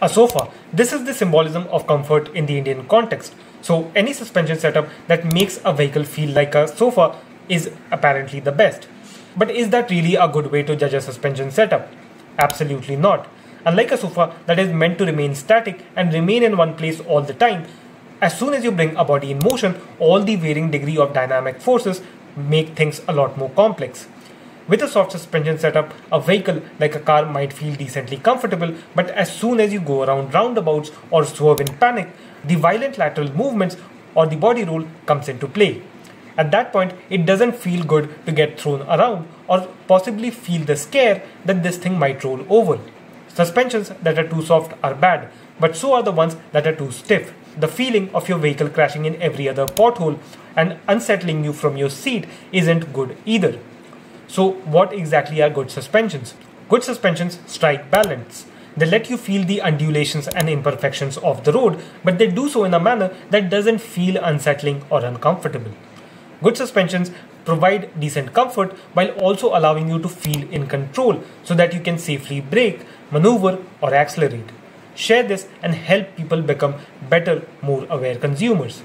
A sofa. This is the symbolism of comfort in the Indian context. So, any suspension setup that makes a vehicle feel like a sofa is apparently the best. But is that really a good way to judge a suspension setup? Absolutely not. Unlike a sofa that is meant to remain static and remain in one place all the time, as soon as you bring a body in motion, all the varying degree of dynamic forces make things a lot more complex. With a soft suspension setup, a vehicle like a car might feel decently comfortable, but as soon as you go around roundabouts or swerve in panic, the violent lateral movements or the body roll comes into play. At that point, it doesn't feel good to get thrown around or possibly feel the scare that this thing might roll over. Suspensions that are too soft are bad, but so are the ones that are too stiff. The feeling of your vehicle crashing in every other pothole and unsettling you from your seat isn't good either. So, what exactly are good suspensions? Good suspensions strike balance. They let you feel the undulations and imperfections of the road, but they do so in a manner that doesn't feel unsettling or uncomfortable. Good suspensions provide decent comfort while also allowing you to feel in control so that you can safely brake, maneuver, or accelerate. Share this and help people become better, more aware consumers.